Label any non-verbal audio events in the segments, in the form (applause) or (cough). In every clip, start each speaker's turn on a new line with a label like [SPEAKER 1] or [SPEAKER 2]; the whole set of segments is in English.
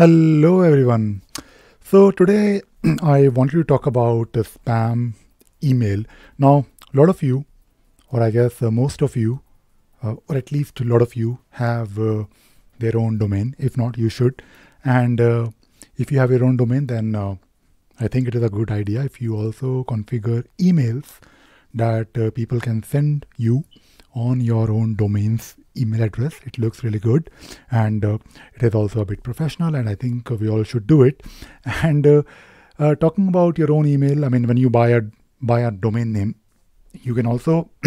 [SPEAKER 1] Hello, everyone. So, today (clears throat) I wanted to talk about spam email. Now, a lot of you, or I guess uh, most of you, uh, or at least a lot of you, have uh, their own domain. If not, you should. And uh, if you have your own domain, then uh, I think it is a good idea if you also configure emails that people can send you on your own domain's email address. It looks really good and uh, it is also a bit professional, and I think we all should do it. (laughs) And uh, uh, talking about your own email, I mean, when you buy a buy a domain name, you can also (clears throat)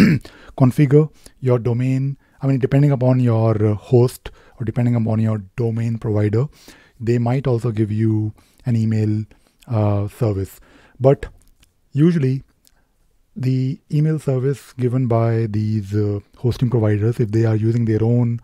[SPEAKER 1] configure your domain. I mean, depending upon your uh, host or depending upon your domain provider, they might also give you an email uh, service. But usually, the email service given by these uh, hosting providers, if they are using their own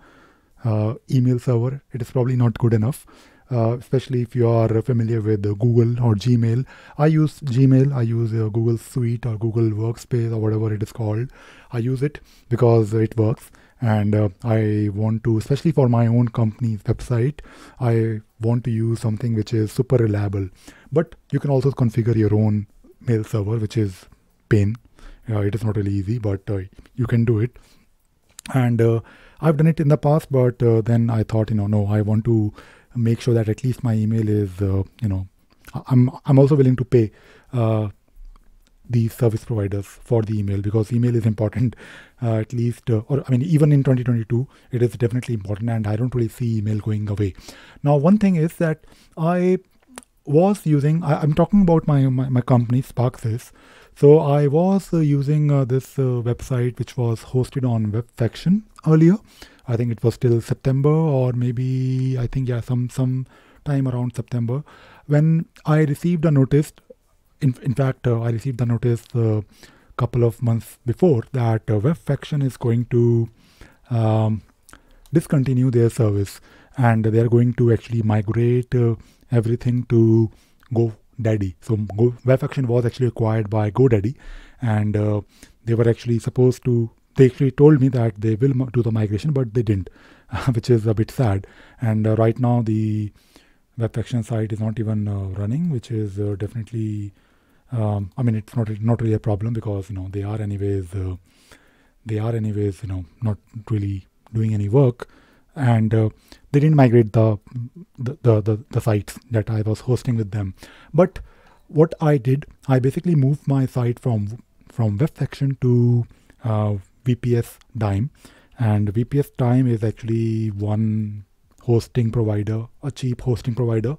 [SPEAKER 1] uh, email server, it is probably not good enough. Uh, especially if you are familiar with Google or Gmail. I use Gmail, I use uh, Google Suite or Google Workspace or whatever it is called. I use it because it works and uh, I want to, especially for my own company's website, I want to use something which is super reliable. But you can also configure your own mail server, which is pain. It is not really easy, but uh, you can do it. And uh, I've done it in the past, but uh, then I thought, you know, no, I want to make sure that at least my email is, you know, I'm I'm also willing to pay these service providers for the email because email is important. Uh, at least, uh, or I mean, even in 2022, it is definitely important, and I don't really see email going away. Now, one thing is that I was using. I, I'm talking about my my, my company Sparxsys. So I was uh, using uh, this uh, website which was hosted on Webfaction earlier. I think it was till September or maybe I think yeah some some time around September when I received a notice. In, in fact, uh, I received the notice a couple of months before that uh, Webfaction is going to um, discontinue their service and they are going to actually migrate uh, everything to GoDaddy. So Go, was actually acquired by GoDaddy, and uh, they were actually supposed to. They actually told me that they will do the migration, but they didn't, (laughs) which is a bit sad. And uh, right now, the Webfaction site is not even running, which is definitely. Um, I mean, it's not not really a problem because you know they are anyways. They are anyways you know not really doing any work and uh, they didn't migrate the the, the the sites that I was hosting with them. But what I did, I basically moved my site from from Webfaction to uh, VPS Dime, and VPS Dime is actually one hosting provider, a cheap hosting provider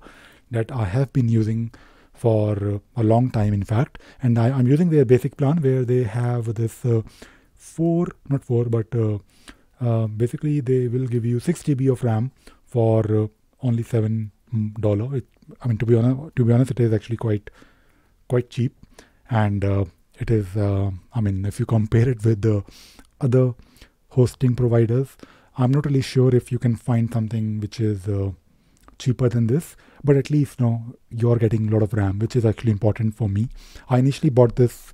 [SPEAKER 1] that I have been using for a long time, in fact. And I, I'm using their basic plan where they have this uh, four, not four, but uh, uh, basically they will give you 6 GB of RAM for uh, only seven dollar. I mean, to be honest, to be honest, it is actually quite quite cheap, and uh, it is. Uh, I mean, if you compare it with the other hosting providers, I'm not really sure if you can find something which is uh, cheaper than this. But at least, know, you're getting a lot of RAM, which is actually important for me. I initially bought this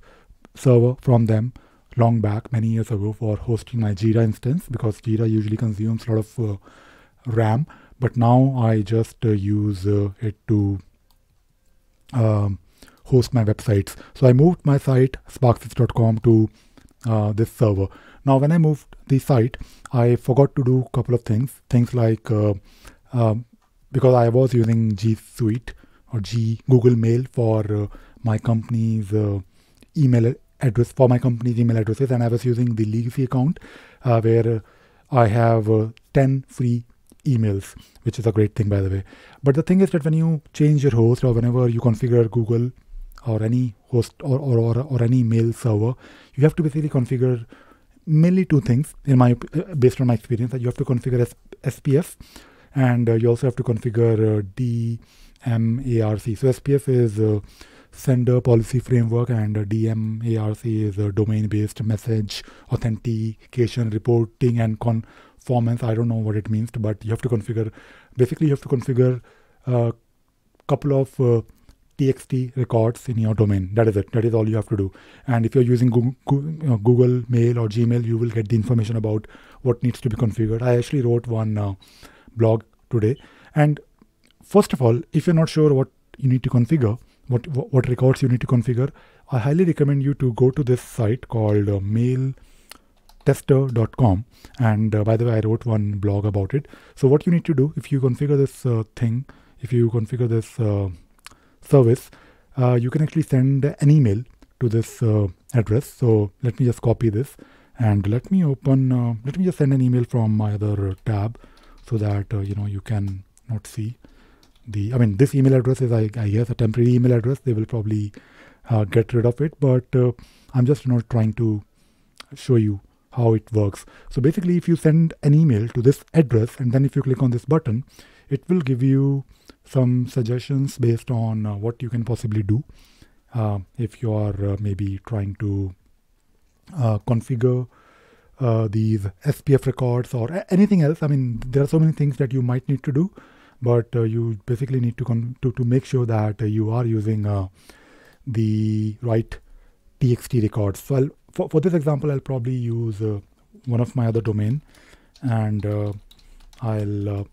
[SPEAKER 1] server from them long back, many years ago, for hosting my Jira instance because Jira usually consumes a lot of uh, RAM. But now I just uh, use uh, it to um, host my websites. So I moved my site sparxsys.com to uh, this server. Now, when I moved the site, I forgot to do a couple of things. Things like uh, um, because I was using G Suite or G Google Mail for uh, my company's email address for my company's email addresses, and I was using the legacy account uh, where uh, I have uh, 10 free emails, which is a great thing, by the way. But the thing is that when you change your host or whenever you configure Google or any host or, or, or, or any mail server, you have to basically configure mainly two things in my uh, based on my experience that you have to configure S- SPF and uh, you also have to configure uh, DMARC. So SPF is uh, sender policy framework and uh, DMARC is a domain based message authentication reporting and conformance. I don't know what it means, but you have to configure basically you have to configure a couple of uh, txt records in your domain. That is it. That is all you have to do. And if you're using google, google mail or gmail you will get the information about what needs to be configured. I actually wrote one uh, blog today. And first of all, if you're not sure what you need to configure, what what records you need to configure, I highly recommend you to go to this site called uh, mail-tester.com. And uh, by the way, I wrote one blog about it. So what you need to do if you configure this uh, thing, if you configure this uh, service, uh, you can actually send an email to this uh, address. So let me just copy this and let me open. let me just send an email from my other tab so that you know you can not see the i mean this email address is i, I guess a temporary email address. They will probably uh, get rid of it. But uh, i'm just you know trying to show you how it works. So basically if you send an email to this address and then if you click on this button it will give you some suggestions based on uh, what you can possibly do. Uh, if you are uh, maybe trying to uh, configure these SPF records or anything else. I mean, there are so many things that you might need to do but uh, you basically need to, to to make sure that uh, you are using uh, the right txt records. So I'll, for for this example, I'll probably use one of my other domain, and I'll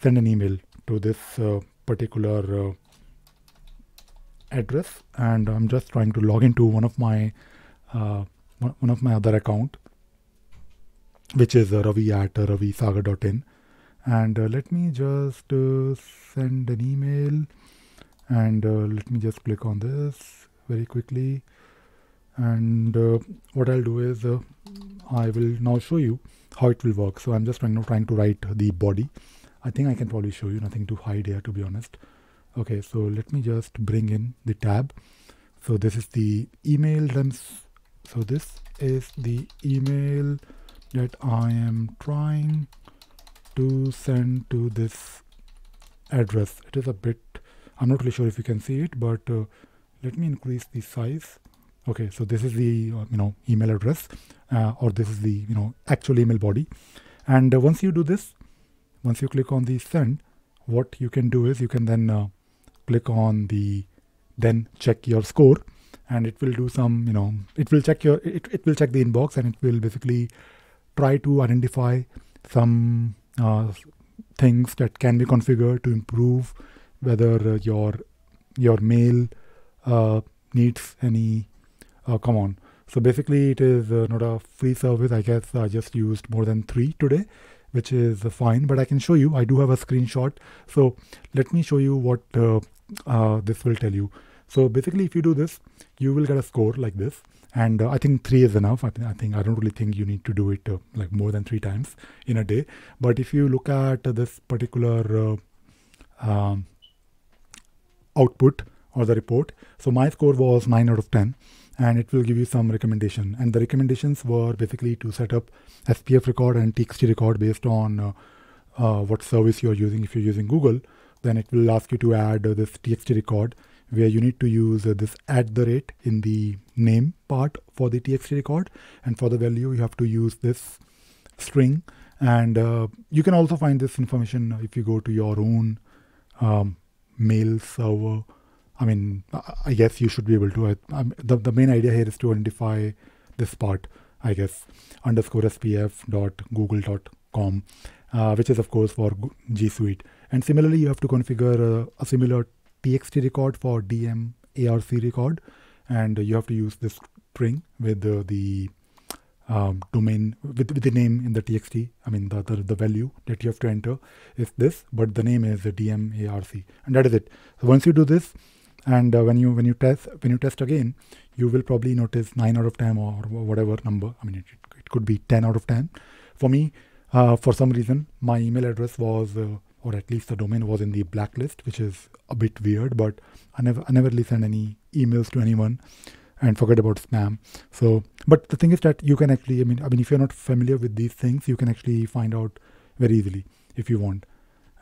[SPEAKER 1] send an email to this particular address and I'm just trying to log into one of my uh, one of my other account which is uh, ravi at uh, ravisagar.in and uh, let me just uh, send an email and uh, let me just click on this very quickly. And what I'll do is I will now show you how it will work. So I'm just trying, trying to write the body. I think I can probably show you nothing to hide here to be honest. Okay so let me just bring in the tab. So this is the email so this is the email that I am trying to send to this address. It is a bit I'm not really sure if you can see it but uh, let me increase the size. Okay so this is the uh, you know email address uh, or this is the you know actual email body. And uh, once you do this once you click on the send what you can do is you can then uh, click on the then check your score. And it will do some you know it will check your it, it will check the inbox and it will basically try to identify some things that can be configured to improve whether uh, your your mail uh, needs any uh, come on. So basically it is uh, not a free service i guess i just used more than three today which is fine but i can show you i do have a screenshot. So let me show you what this will tell you. So basically if you do this you will get a score like this and uh, i think three is enough. I, th- I, think i don't really think you need to do it uh, like more than three times in a day. But if you look at this particular uh, um, output or the report so my score was 9 out of 10 and it will give you some recommendation. And the recommendations were basically to set up spf record and txt record based on uh, uh, what service you're using. If you're using google then it will ask you to add this txt record where you need to use uh, this at the rate in the name part for the txt record. And for the value you have to use this string. And uh, you can also find this information if you go to your own um, mail server. I mean i guess you should be able to the, the main idea here is to identify this part i guess underscore spf dot google dot com uh, which is of course for g suite. And similarly you have to configure uh, a similar txt record for dm arc record and you have to use this string with the, um, domain with, with, the name in the txt i mean the, the, the value that you have to enter is this but the name is the dmarc and that is it. So once you do this and uh, when you when you test when you test again you will probably notice 9 out of 10 or whatever number i mean it, it could be 10 out of 10 for me uh, for some reason my email address was uh, or at least the domain was in the blacklist, which is a bit weird, but I never, I never really send any emails to anyone and forget about spam. So, but the thing is that you can actually, I mean, I mean, if you're not familiar with these things, you can actually find out very easily if you want.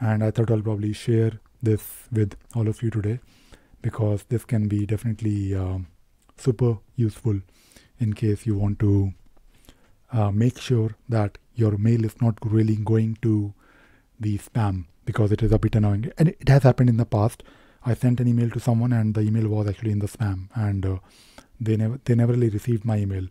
[SPEAKER 1] And I thought I'll probably share this with all of you today because this can be definitely um, super useful in case you want to uh, make sure that your mail is not really going to the spam because it is a bit annoying. And it has happened in the past. I sent an email to someone and the email was actually in the spam and uh, they never they never really received my email.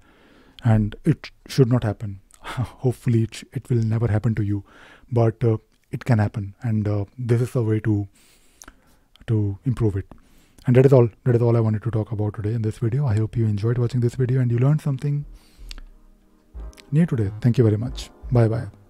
[SPEAKER 1] And it should not happen. (laughs) Hopefully it, it will never happen to you, but uh, it can happen. And uh, this is a way to to improve it. And that is all. That is all I wanted to talk about today in this video. I hope you enjoyed watching this video and you learned something new today. Thank you very much. Bye bye.